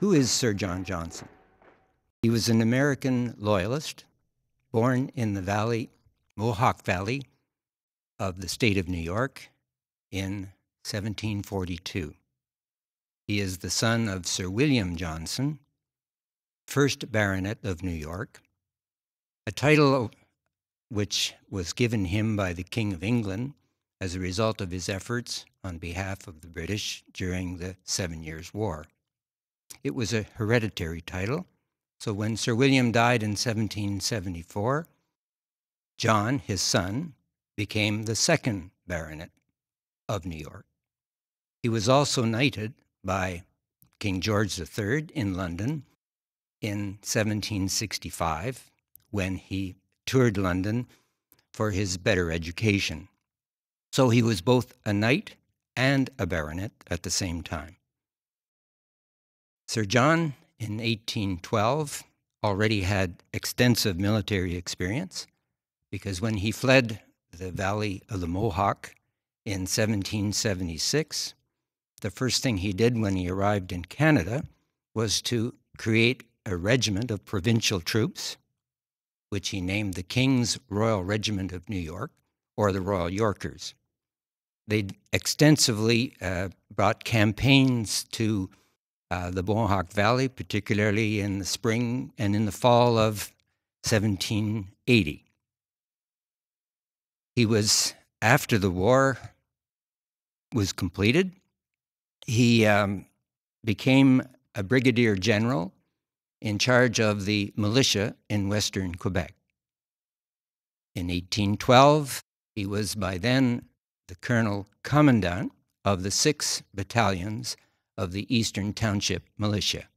Who is Sir John Johnson? He was an American loyalist born in the valley, Mohawk Valley of the state of New York in 1742. He is the son of Sir William Johnson, first Baronet of New York, a title which was given him by the King of England as a result of his efforts on behalf of the British during the Seven Years' War. It was a hereditary title, so when Sir William died in 1774, John, his son, became the second baronet of New York. He was also knighted by King George III in London in 1765 when he toured London for his better education. So he was both a knight and a baronet at the same time. Sir John, in 1812, already had extensive military experience because when he fled the Valley of the Mohawk in 1776, the first thing he did when he arrived in Canada was to create a regiment of provincial troops, which he named the King's Royal Regiment of New York, or the Royal Yorkers. They extensively uh, brought campaigns to uh, the Mohawk Valley, particularly in the spring and in the fall of 1780. He was, after the war was completed, he um, became a brigadier general in charge of the militia in western Quebec. In 1812, he was by then the colonel commandant of the six battalions of the Eastern Township Militia,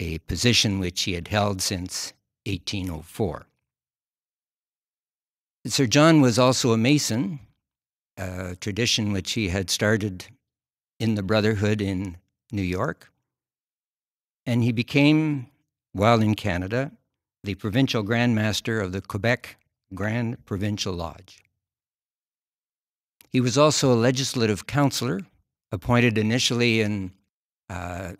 a position which he had held since 1804. Sir John was also a Mason, a tradition which he had started in the Brotherhood in New York. And he became, while in Canada, the provincial Grand Master of the Quebec Grand Provincial Lodge. He was also a legislative counselor, appointed initially in uh,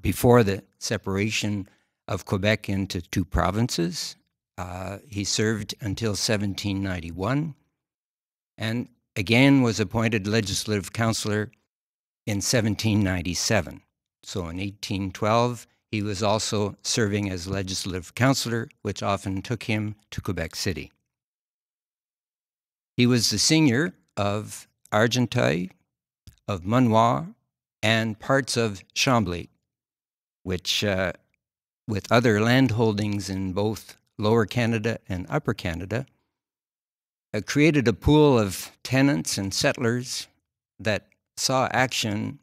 before the separation of Quebec into two provinces uh, he served until 1791 and again was appointed legislative counselor in 1797. So in 1812, he was also serving as legislative counselor, which often took him to Quebec City. He was the seigneur of Argenteuil, of Monnoir, and parts of Chambly, which, uh, with other landholdings in both Lower Canada and Upper Canada, uh, created a pool of tenants and settlers that saw action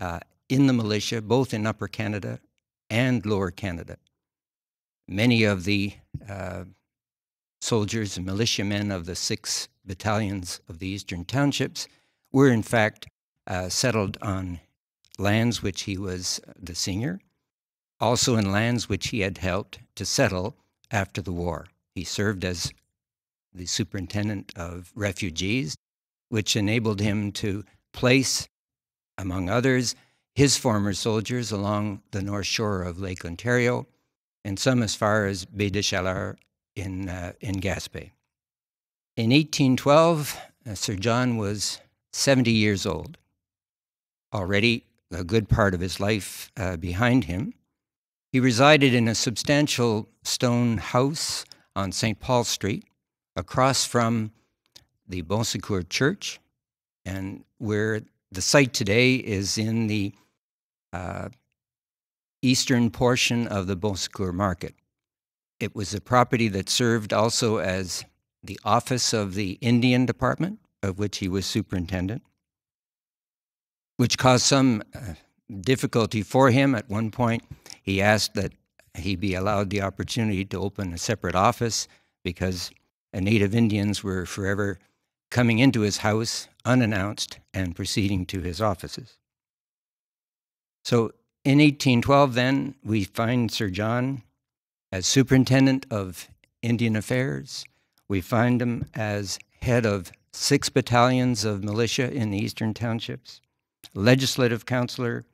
uh, in the militia, both in Upper Canada and Lower Canada. Many of the uh, soldiers and militiamen of the six battalions of the Eastern Townships were, in fact, uh, settled on lands which he was the seigneur, also in lands which he had helped to settle after the war. He served as the superintendent of refugees, which enabled him to place, among others, his former soldiers along the north shore of Lake Ontario and some as far as Baie des Chaleurs in, uh, in Gaspé. In 1812, uh, Sir John was 70 years old, already a good part of his life uh, behind him. He resided in a substantial stone house on St. Paul Street, across from the Bon Secours Church, and where the site today is in the uh, eastern portion of the Bon Secours Market. It was a property that served also as the office of the Indian Department, of which he was superintendent, which caused some uh, difficulty for him at one point he asked that he be allowed the opportunity to open a separate office because Native Indians were forever coming into his house unannounced and proceeding to his offices. So in 1812, then, we find Sir John as superintendent of Indian Affairs. We find him as head of six battalions of militia in the eastern townships, legislative counselor,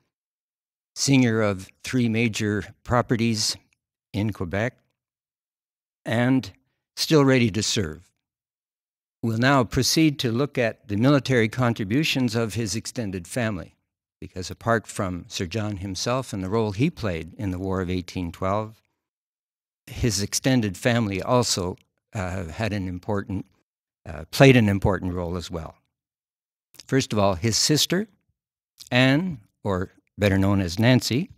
seigneur of three major properties in Quebec, and still ready to serve. We'll now proceed to look at the military contributions of his extended family, because apart from Sir John himself and the role he played in the War of 1812, his extended family also uh, had an important, uh, played an important role as well. First of all, his sister, Anne, or better known as Nancy,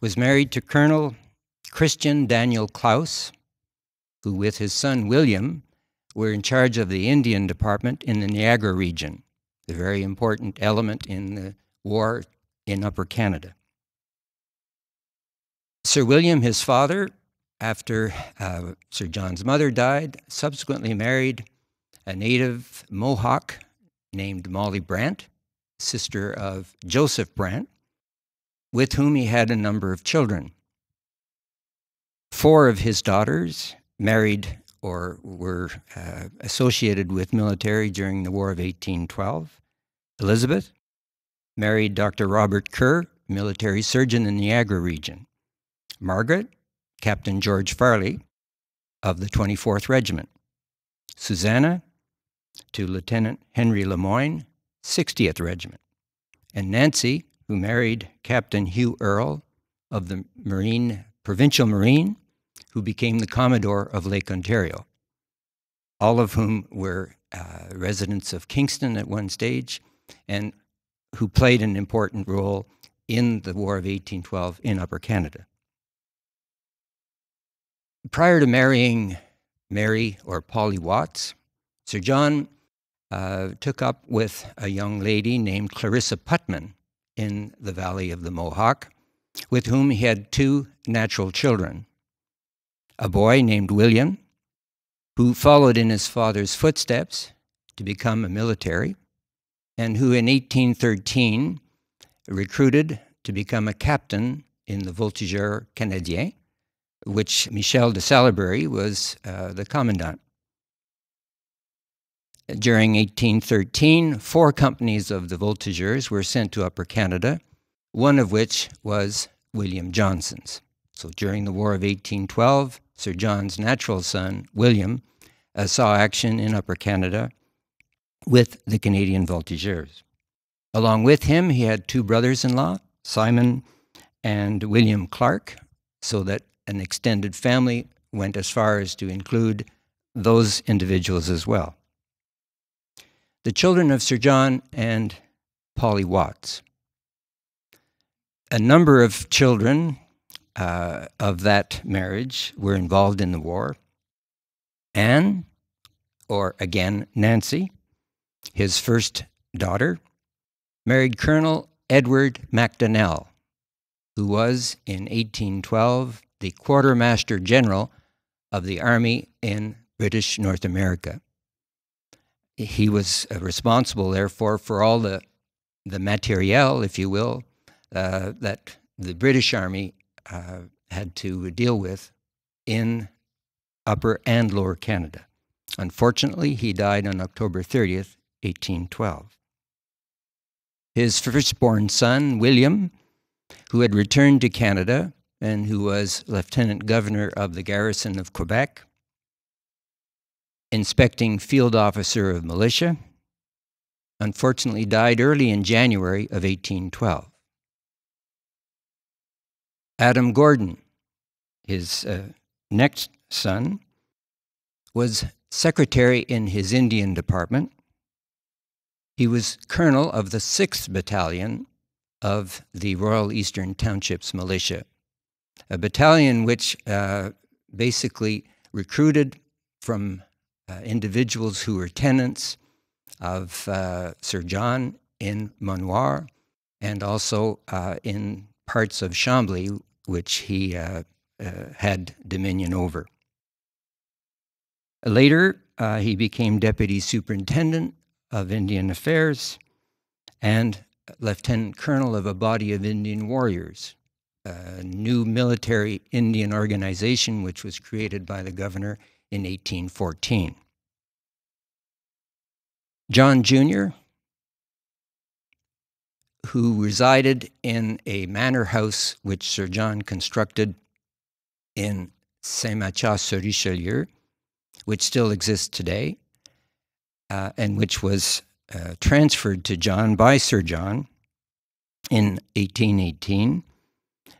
was married to Colonel Christian Daniel Claus, who, with his son William, were in charge of the Indian Department in the Niagara region, a very important element in the war in Upper Canada. Sir William, his father, after uh, Sir John's mother died, subsequently married a native Mohawk named Molly Brant, sister of Joseph Brant, with whom he had a number of children. Four of his daughters married or were uh, associated with military during the War of 1812. Elizabeth married Dr. Robert Kerr, military surgeon in the Niagara region. Margaret Captain George Farley of the 24th Regiment, Susanna to Lieutenant Henry Lemoyne, 60th Regiment, and Nancy, who married Captain Hugh Earle of the Marine Provincial Marine, who became the Commodore of Lake Ontario, all of whom were uh, residents of Kingston at one stage and who played an important role in the War of 1812 in Upper Canada. Prior to marrying Mary or Polly Watts, Sir John uh, took up with a young lady named Clarissa Putman in the Valley of the Mohawk, with whom he had two natural children a boy named William, who followed in his father's footsteps to become a military, and who in 1813 recruited to become a captain in the Voltigeurs Canadien which Michel de Salaberry was uh, the commandant. During 1813, four companies of the Voltigeurs were sent to Upper Canada, one of which was William Johnson's. So during the War of 1812, Sir John's natural son, William, uh, saw action in Upper Canada with the Canadian Voltigeurs. Along with him, he had two brothers in law, Simon and William Clark, so that an extended family went as far as to include those individuals as well. The children of Sir John and Polly Watts. A number of children uh, of that marriage were involved in the war. Anne, or again Nancy, his first daughter, married Colonel Edward Macdonnell, who was in 1812 the Quartermaster General of the Army in British North America. He was uh, responsible, therefore, for all the, the materiel, if you will, uh, that the British Army uh, had to deal with in Upper and Lower Canada. Unfortunately, he died on October 30th, 1812. His firstborn son, William, who had returned to Canada, and who was lieutenant governor of the garrison of Quebec, inspecting field officer of militia, unfortunately died early in January of 1812. Adam Gordon, his uh, next son, was secretary in his Indian department. He was colonel of the 6th Battalion of the Royal Eastern Townships Militia a battalion which uh, basically recruited from uh, individuals who were tenants of uh, Sir John in Monnoir and also uh, in parts of Chambly, which he uh, had dominion over. Later, he became deputy superintendent of Indian Affairs and lieutenant colonel of a body of Indian warriors a new military Indian organization which was created by the governor in 1814. John Jr., who resided in a manor house which Sir John constructed in Saint Mathias sur Richelieu, which still exists today, uh, and which was uh, transferred to John by Sir John in 1818,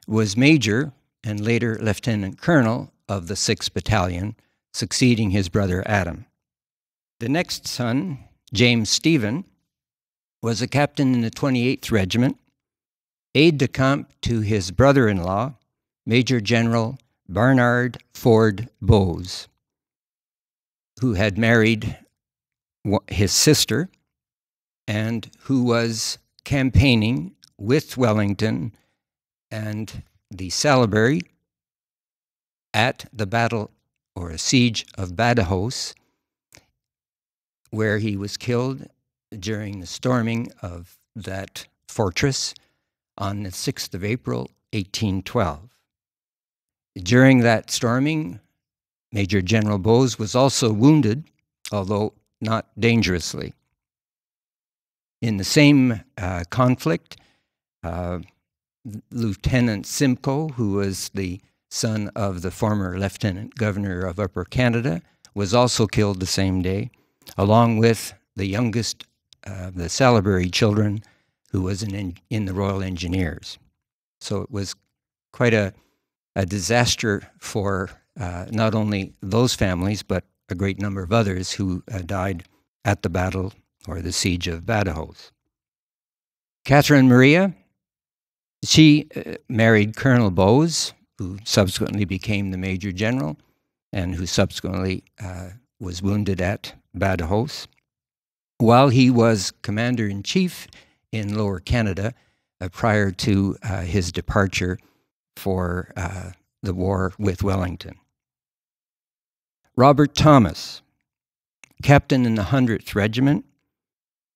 was Major and later Lieutenant Colonel of the 6th Battalion, succeeding his brother Adam. The next son, James Stephen, was a captain in the 28th Regiment, aide de camp to his brother in law, Major General Barnard Foord Bowes, who had married his sister and who was campaigning with Wellington and the Salisbury at the battle or a siege of Badajoz, where he was killed during the storming of that fortress on the 6th of April, 1812. During that storming, Major General Bowes was also wounded, although not dangerously. In the same uh, conflict, uh, Lieutenant Simcoe, who was the son of the former Lieutenant Governor of Upper Canada, was also killed the same day, along with the youngest of uh, the Salaberry children, who was in, in the Royal Engineers. So it was quite a, a disaster for uh, not only those families, but a great number of others who uh, died at the battle or the siege of Badajoz. Catherine Maria, she uh, married Colonel Bowes, who subsequently became the Major General and who subsequently uh, was wounded at Badajoz. While he was Commander in Chief in Lower Canada, uh, prior to uh, his departure for uh, the war with Wellington. Robert Thomas, captain in the 100th Regiment,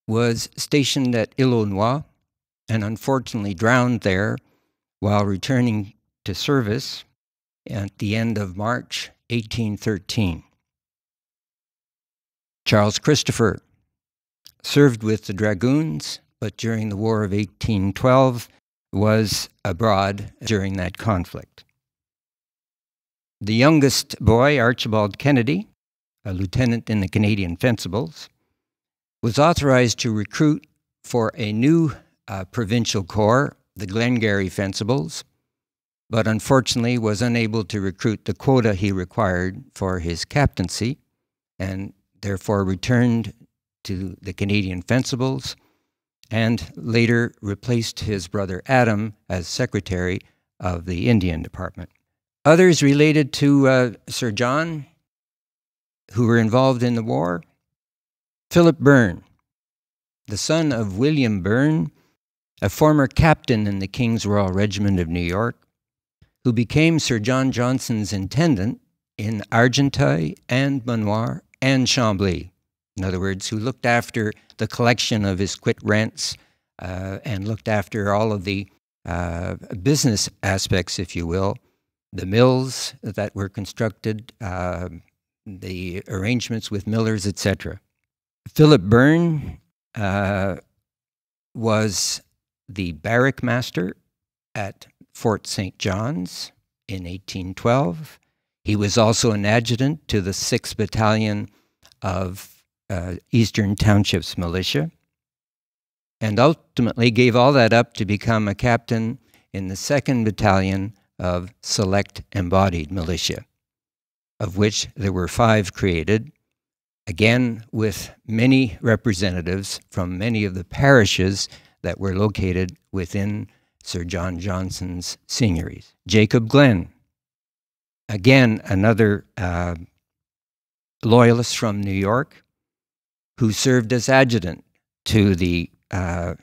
was stationed at Île-aux-Noix and unfortunately drowned there while returning to service at the end of March 1813. Charles Christopher served with the Dragoons, but during the War of 1812 was abroad during that conflict. The youngest boy, Archibald Kennedy, a lieutenant in the Canadian Fencibles, was authorized to recruit for a new uh, provincial corps, the Glengarry Fencibles, but unfortunately was unable to recruit the quota he required for his captaincy and therefore returned to the Canadian Fencibles and later replaced his brother Adam as secretary of the Indian Department. Others related to uh, Sir John who were involved in the war Philip Byrne, the son of William Byrne, a former captain in the King's Royal Regiment of New York, who became Sir John Johnson's intendant in Argenteuil and Monnoir and Chambly. In other words, who looked after the collection of his quit rents uh, and looked after all of the uh, business aspects, if you will, the mills that were constructed, uh, the arrangements with millers, etc. Philip Byrne uh, was the barrack master at Fort St. John's in 1812. He was also an adjutant to the 6th Battalion of uh, Eastern Townships Militia, and ultimately gave all that up to become a captain in the 2nd Battalion of Select Embodied Militia, of which there were five created, again with many representatives from many of the parishes that were located within Sir John Johnson's seigneuries. Jacob Glen, again, another uh, loyalist from New York who served as adjutant to the uh,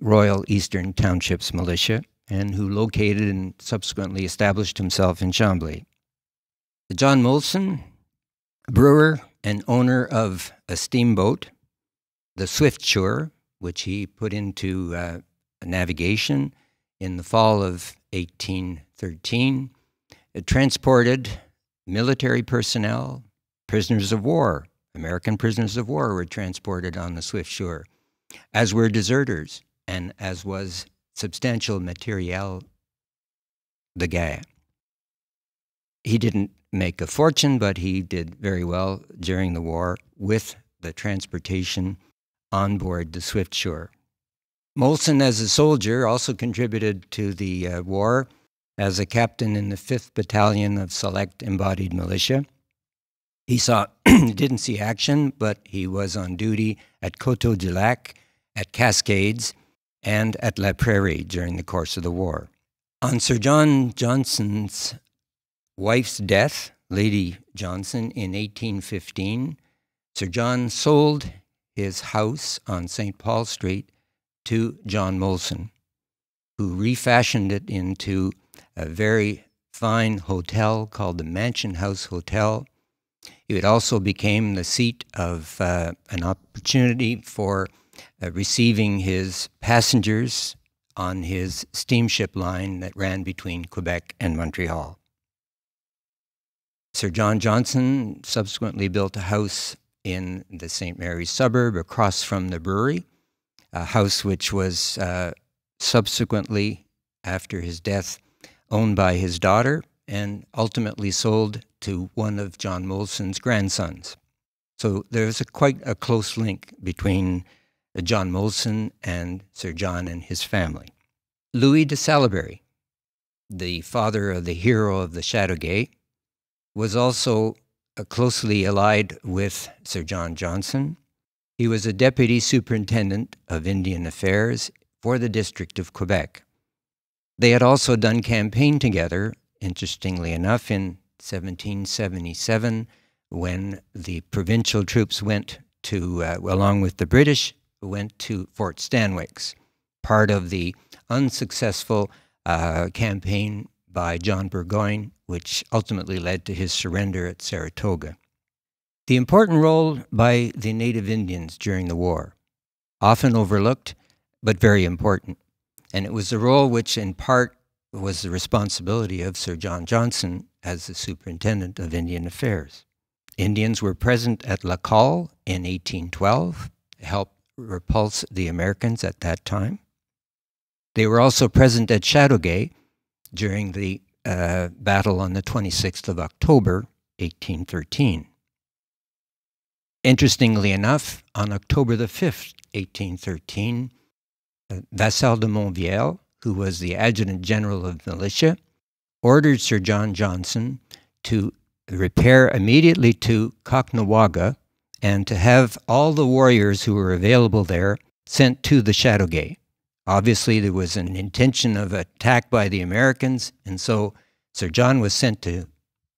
Royal Eastern Townships Militia and who located and subsequently established himself in Chambly. John Molson, brewer and owner of a steamboat, the Swiftsure, which he put into uh, navigation in the fall of 1813. It transported military personnel, prisoners of war. American prisoners of war were transported on the Swiftsure, as were deserters and as was substantial materiel the guy. He didn't make a fortune, but he did very well during the war with the transportation on board the Swiftsure. Molson, as a soldier, also contributed to the uh, war as a captain in the 5th Battalion of Select Embodied Militia. He saw, didn't see action, but he was on duty at Coteau du Lac, at Cascades, and at La Prairie during the course of the war. On Sir John Johnson's wife's death, Lady Johnson, in 1815, Sir John sold his house on St. Paul Street to John Molson, who refashioned it into a very fine hotel called the Mansion House Hotel. It also became the seat of uh, an opportunity for uh, receiving his passengers on his steamship line that ran between Quebec and Montreal. Sir John Johnson subsequently built a house in the St. Mary's suburb across from the brewery, a house which was uh, subsequently, after his death, owned by his daughter and ultimately sold to one of John Molson's grandsons. So there's a, quite a close link between John Molson and Sir John and his family. Louis de Salaberry, the father of the hero of the Chateauguay, was also uh, closely allied with Sir John Johnson. He was a deputy superintendent of Indian Affairs for the District of Quebec. They had also done campaign together, interestingly enough, in 1777 when the provincial troops went to, uh, along with the British, went to Fort Stanwix, part of the unsuccessful uh, campaign by John Burgoyne, which ultimately led to his surrender at Saratoga. The important role by the Native Indians during the war, often overlooked, but very important. And it was a role which, in part, was the responsibility of Sir John Johnson as the superintendent of Indian Affairs. Indians were present at Lacolle in 1812, helped repulse the Americans at that time. They were also present at Chateauguay during the uh, battle on the 26th of October, 1813. Interestingly enough, on October the 5th, 1813, uh, Vassal de Monviel, who was the adjutant general of militia, ordered Sir John Johnson to repair immediately to Caughnawaga and to have all the warriors who were available there sent to the Chateauguay. Obviously, there was an intention of attack by the Americans, and so Sir John was sent to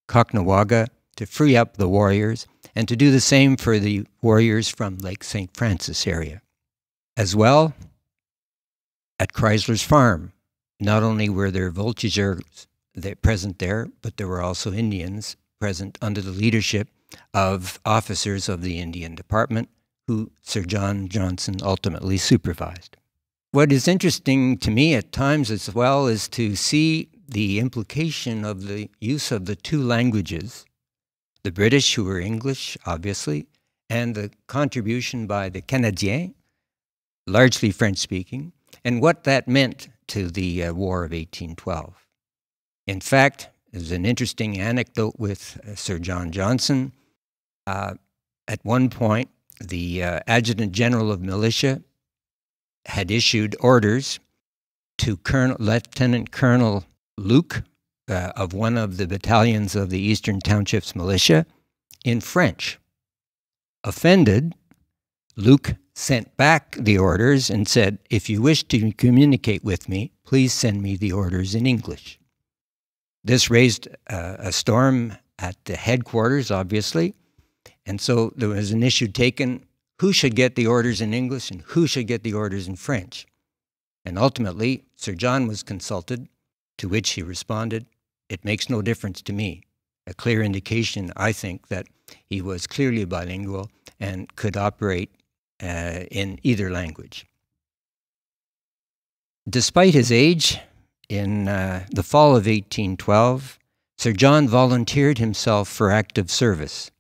Caughnawaga to free up the warriors and to do the same for the warriors from Lake St. Francis area. As well, at Chrysler's farm, not only were there voltigeurs present there, but there were also Indians present under the leadership of officers of the Indian Department, who Sir John Johnson ultimately supervised. What is interesting to me at times as well is to see the implication of the use of the two languages, the British, who were English, obviously, and the contribution by the Canadiens, largely French speaking, and what that meant to the uh, War of 1812. In fact, there's an interesting anecdote with uh, Sir John Johnson. Uh, at one point, the uh, Adjutant General of Militia had issued orders to Colonel, Lieutenant Colonel Luke uh, of one of the battalions of the Eastern Townships militia in French. Offended, Luke sent back the orders and said, If you wish to communicate with me, please send me the orders in English. This raised uh, a storm at the headquarters, obviously, and so there was an issue taken who should get the orders in English and who should get the orders in French. And ultimately, Sir John was consulted, to which he responded, It makes no difference to me. A clear indication, I think, that he was clearly bilingual and could operate uh, in either language. Despite his age, in uh, the fall of 1812, Sir John volunteered himself for active service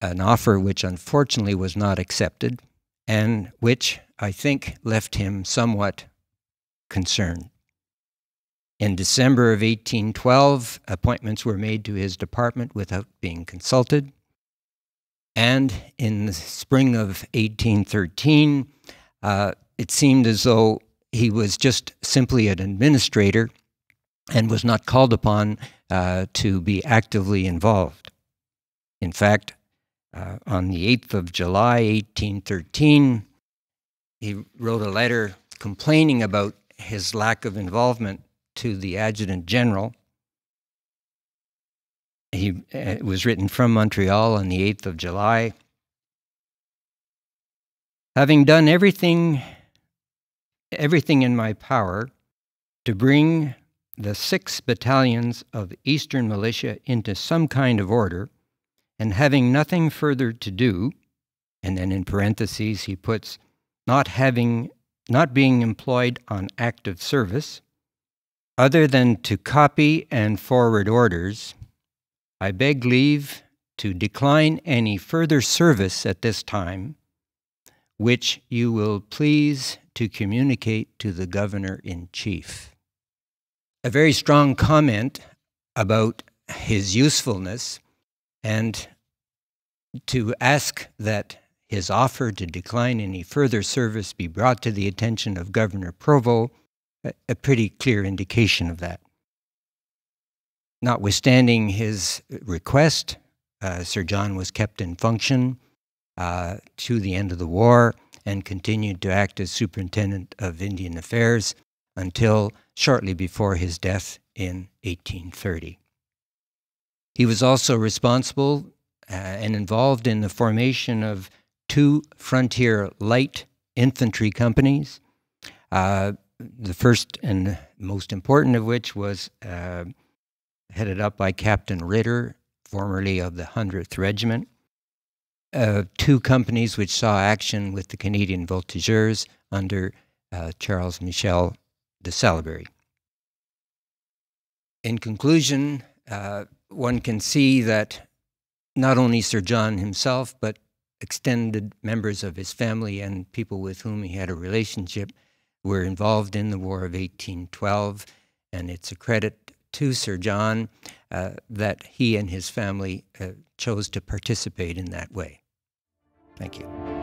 an offer which unfortunately was not accepted, and which, I think left him somewhat concerned. In December of 1812, appointments were made to his department without being consulted. And in the spring of 1813, uh, it seemed as though he was just simply an administrator and was not called upon uh, to be actively involved. In fact, uh, on the 8th of July, 1813, he wrote a letter complaining about his lack of involvement to the adjutant general. He, uh, it was written from Montreal on the 8th of July. Having done everything, everything in my power to bring the six battalions of Eastern militia into some kind of order, and having nothing further to do, and then in parentheses he puts, not having, not being employed on active service, other than to copy and forward orders, I beg leave to decline any further service at this time, which you will please to communicate to the Governor in Chief. A very strong comment about his usefulness and to ask that his offer to decline any further service be brought to the attention of Governor Prevost, a, a pretty clear indication of that. Notwithstanding his request, uh, Sir John was kept in function uh, to the end of the war and continued to act as Superintendent of Indian Affairs until shortly before his death in 1830. He was also responsible uh, and involved in the formation of two frontier light infantry companies. The first and most important of which was uh, headed up by Captain Ritter, formerly of the 100th Regiment. Uh, two companies which saw action with the Canadian Voltigeurs under uh, Charles Michel de Salaberry. In conclusion, uh, one can see that not only Sir John himself, but extended members of his family and people with whom he had a relationship were involved in the War of 1812, and it's a credit to Sir John uh, that he and his family uh, chose to participate in that way. Thank you.